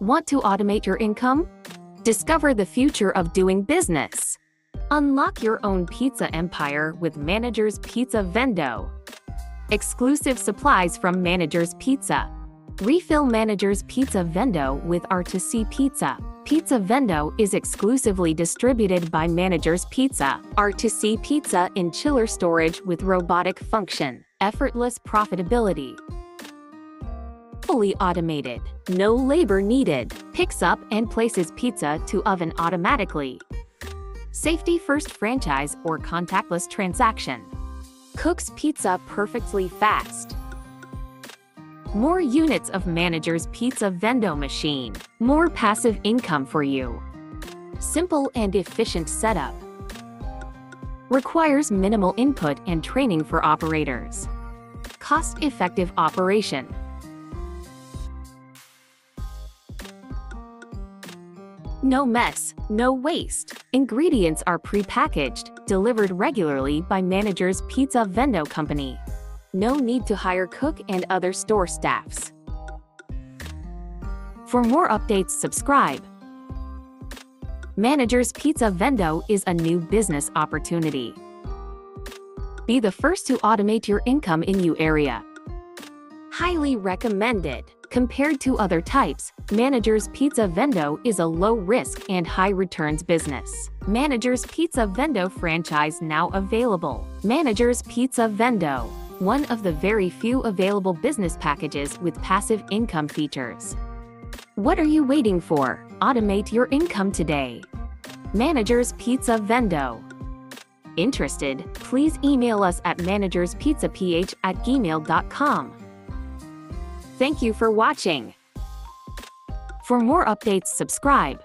Want to automate your income? Discover the future of doing business. Unlock your own pizza empire with Manager's Pizza Vendo. Exclusive supplies from Manager's Pizza. Refill Manager's Pizza Vendo with R2C Pizza. Pizza Vendo is exclusively distributed by Manager's Pizza. R2C Pizza in chiller storage with robotic function. Effortless profitability. Fully automated. No labor needed. Picks up and places pizza to oven automatically. Safety first franchise or contactless transaction. Cooks pizza perfectly fast. More units of Manager's Pizza Vendo machine. More passive income for you. Simple and efficient setup. Requires minimal input and training for operators. Cost-effective operation. No mess, no waste. Ingredients are pre-packaged, delivered regularly by Manager's Pizza Vendo Company. No need to hire cook and other store staffs. For more updates, subscribe. Manager's Pizza Vendo is a new business opportunity. Be the first to automate your income in your area. Highly recommended. Compared to other types, Manager's Pizza Vendo is a low-risk and high-returns business. Manager's Pizza Vendo franchise now available. Manager's Pizza Vendo, one of the very few available business packages with passive income features. What are you waiting for? Automate your income today. Manager's Pizza Vendo. Interested? Please email us at managerspizzaph at gmail.com. Thank you for watching. For more updates, subscribe.